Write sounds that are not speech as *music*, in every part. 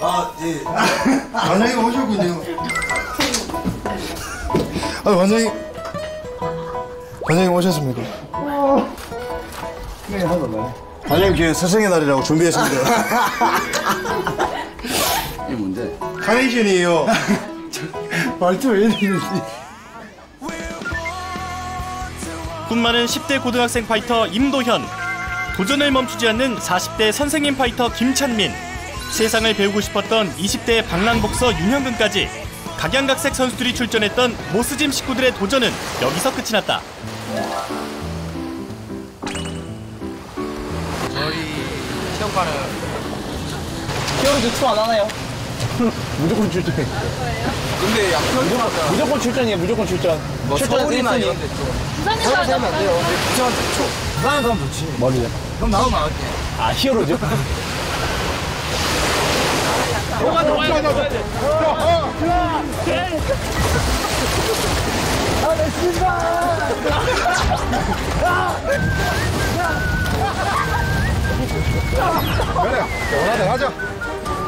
아, 예. 관장님 오셨군요. 아, 관장님. 관장님 오셨습니까? 네, 하던데. 관장님 기회 스승의 날이라고 준비했습니다. 이게 뭔데? 카네이션이에요. *laughs* 말투 왜 이러지? 꿈 많은 10대 고등학생 파이터 임도현 도전을 멈추지 않는 40대 선생님 파이터 김찬민 세상을 배우고 싶었던 20대 방랑복서 윤형근까지 각양각색 선수들이 출전했던 모스짐 식구들의 도전은 여기서 끝이 났다 기어로 투안 하나요? *laughs* 무조건 출전. 근데 약간 무조건 출전이에요, 무조건 출전. 뭐 출전 서울이나. 이런 데 좀. 부산에서 하자. 부산 좋죠. 부산에 가면 좋지. 머리야. 그럼 나도 나갈게. 아, 히어로죠? 그래, 원하대 가자.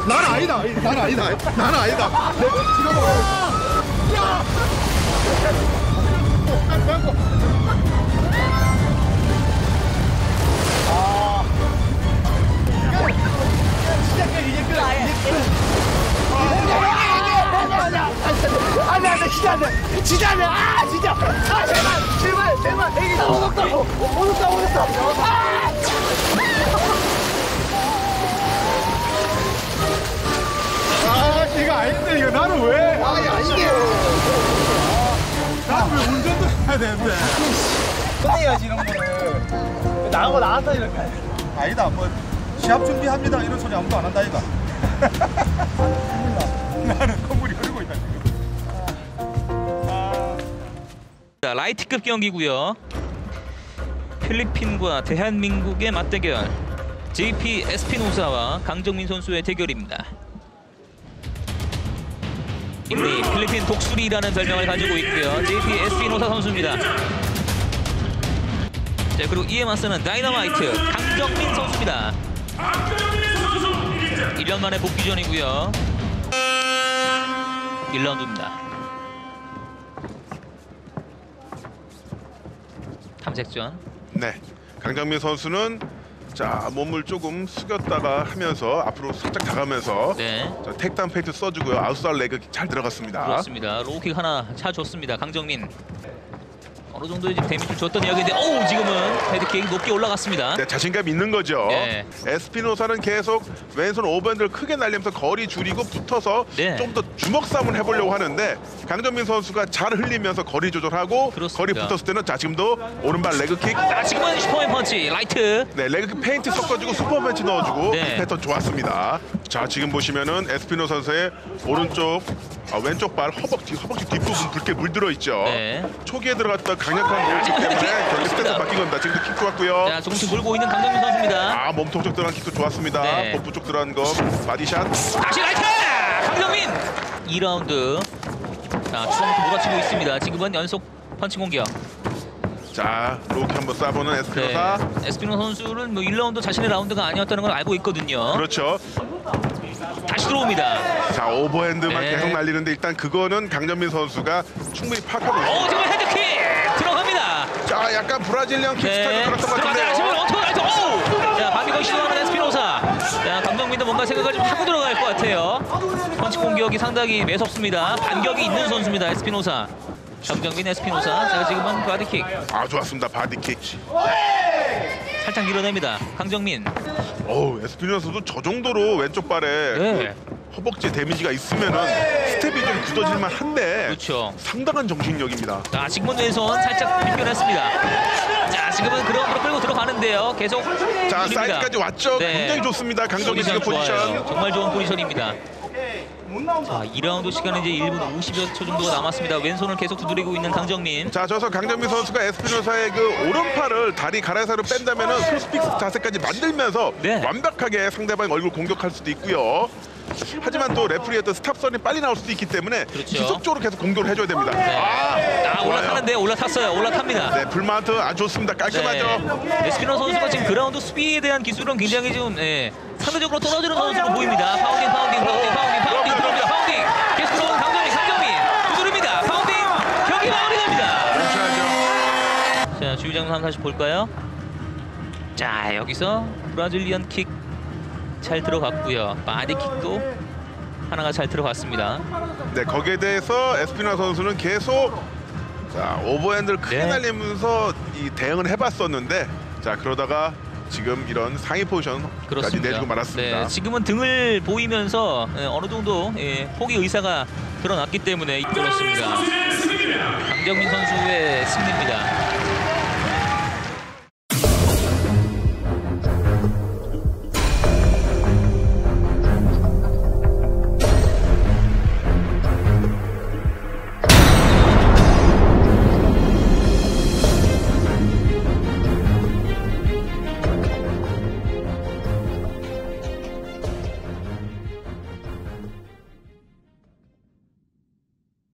난 아니다. 난 아니다. 난 아니다. 내 지금 아, 이거 아닌데 이거 나는 왜? 아, 야 이게. 나는 왜 운전도 해야 되는데? 끝내야지, 이런 거는. 나가고 나왔다, 이렇게. 아니다. 뭐 시합 준비합니다. 이런 소리 아무도 안 한다 이가. *laughs* 나는 자, 라이트급 경기고요. 필리핀과 대한민국의 맞대결. JP 에스피노사와 강정민 선수의 대결입니다. 이미 필리핀 독수리라는 별명을 가지고 있고요. JP 에스피노사 선수입니다. 자 그리고 이에 맞서는 다이너마이트 강정민 선수입니다. 1년 만에 복귀전이고요. 1라운드입니다. 탐색전. 네, 강정민 선수는 자 몸을 조금 숙였다가 하면서 앞으로 살짝 다가면서 네. 자, takedown feint 써주고요. outside leg 잘 들어갔습니다. 그렇습니다. low kick 하나 차줬습니다. 강정민. 어느 정도의 지금 데미지를 줬던 이야기인데 오 지금은 head kick 높게 올라갔습니다. 네, 자신감 있는 거죠. 네. 에스피노사는 계속 왼손 overhand를 크게 날리면서 거리 줄이고 붙어서 네. 좀더 주먹 싸움을 해보려고 하는데 강정민 선수가 잘 흘리면서 거리 조절하고 그렇습니다. 거리 붙었을 때는 자 지금도 오른발 leg kick 자 지금은 superman punch 라이트. 네, leg feint 섞어주고 superman punch 넣어주고 네. 그 패턴 좋았습니다. 자, 지금 보시면은 에스피노사 선수의 오른쪽, 아, 왼쪽 발 허벅지, 허벅지 뒷부분 붉게 물들어 있죠. 네. 초기에 들어갔던 강력한 low kick 때문에 경기 스탠스 바뀐 겁니다. 지금도 킥 좋았고요. 자 조금씩 돌고 있는 강정민 선수입니다. 아, 몸통 쪽 들어간 킥도 좋았습니다. 네. 복부 쪽 들어간 거, body shot. 다시 라이트! 강정민! 2라운드. 자 초기부터 몰아치고 있습니다. 지금은 연속 펀치 공격. 자, low kick 한번 쏴보는 에스피노사. 네. 에스피노사 선수는 뭐 1라운드 자신의 라운드가 아니었다는 걸 알고 있거든요. 그렇죠. 다시 들어옵니다. 자, overhand만 네. 계속 날리는데 일단 그거는 강정민 선수가 충분히 파악하고 있습니다. 오 지금 head kick 자, 약간 Brazilian kick 스타일 네. 들어갔던 것. 지금. 오! 자 반비공 시도하는 에스피노사. 자 강정민도 뭔가 생각을 좀 하고 들어갈 것 같아요. 펀치 공격이 상당히 매섭습니다. 반격이 있는 선수입니다. 에스피노사. 강정민 에스피노사. 자 지금은 body kick 아, 좋았습니다. body kick. 살짝 밀어냅니다. 강정민. 어우 에스피노사도 저 정도로 왼쪽 발에 네. 그 허벅지 데미지가 있으면은 스텝이 좀 굳어질만 한데 그렇죠. 상당한 정신력입니다. 자 지금은 왼손 살짝 빗겨냈습니다. 자 지금은 그라운드로 끌고 들어가는데요. 계속 자 밀립니다. 사이드까지 왔죠. 네. 굉장히 좋습니다. 강정민 지금 포지션 포지션. 좋아요. 정말 좋은 포지션입니다. 자, 2라운드 시간은 이제 1분 50여 초 정도가 남았습니다. 왼손을 계속 두드리고 있는 강정민. 자, 저기서 강정민 선수가 에스피노사의 그 오른팔을 다리 가라사로 뺀다면은 crucifix 자세까지 만들면서 네. 완벽하게 상대방 얼굴 공격할 수도 있고요. 하지만 또 레프리의 또 stop sign이 빨리 나올 수도 있기 때문에 그렇죠. 지속적으로 계속 공격을 해줘야 됩니다. 네. 아, 아, 올라타는데 올라탔어요. 올라탑니다. 네, full mount 아주 좋습니다. 깔끔하죠. 네. 에스피노사 선수가 지금 그라운드 수비에 대한 기술은 굉장히 좀 예, 상대적으로 떨어지는 선수로 보입니다. pounding, pounding, pounding, pounding. pounding. 한번 다시 볼까요? 자, 여기서 Brazilian kick 잘 들어갔고요. body kick도 하나가 잘 들어갔습니다. 네, 거기에 대해서 에스피나 선수는 계속 자 오버핸드를 크게 네. 날리면서 이 대응을 해봤었는데 자 그러다가 지금 이런 상위 포지션까지. 내주고 말았습니다. 네, 지금은 등을 보이면서 예, 어느 정도 예, 포기 의사가 드러났기 때문에 그렇습니다. 강정민 선수의 승리입니다.